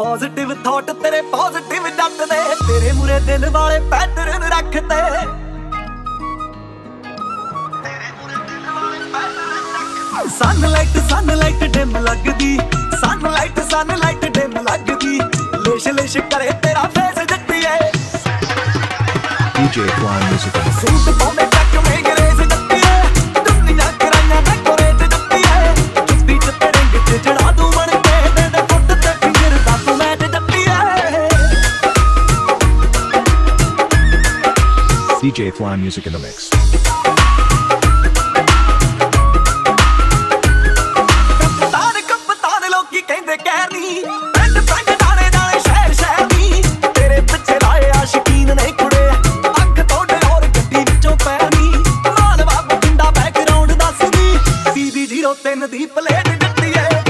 Positive thought ਤੇਰੇ positive ਜੱਟਦੇ ਤੇਰੇ ਮੂਰੇ ਦਿਲ ਵਾਲੇ ਪੈਟਰਨ ਰੱਖਦੇ ਸਨਲਾਈਟ ਸਨਲਾਈਟ ਡਿਮ ਲੱਗਦੀ। ਸਨਲਾਈਟ ਸਨਲਾਈਟ ਡਿਮ ਲੱਗਦੀ। ਲੇਸ਼ ਲੇਸ਼ ਕਰੇ ਤੇਰਾ ਫੇਸ ਜੱਟੀਏ। DJ Fly Music ਸਿੰਟ ਪਾਉਂਦੇ DJ Fly Music in the Mix. ਦੀ ਪਲੇਟ ਦਿੱਤੀ ਏ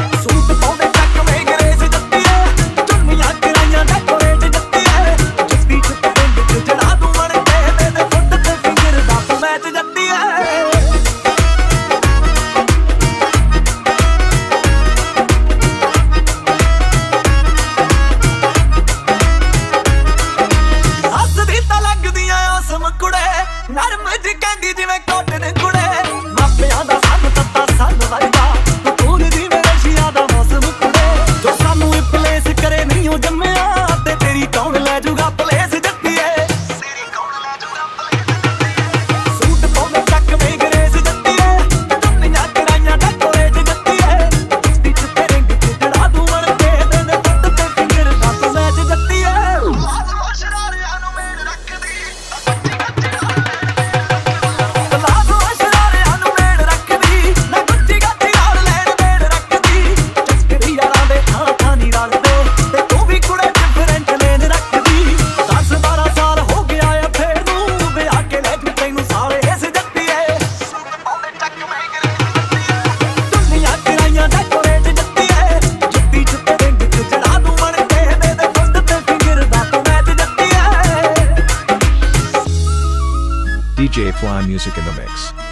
Magic candy, DJ Fly Music in the Mix.